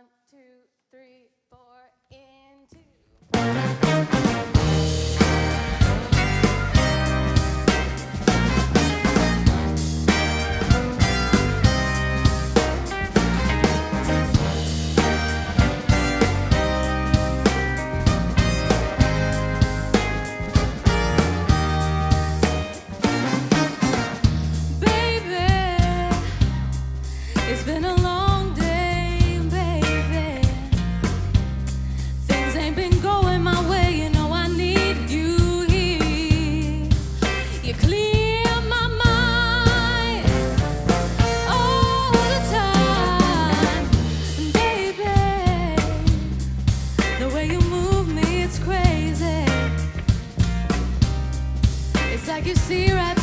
One, two, three, four, into. like you see right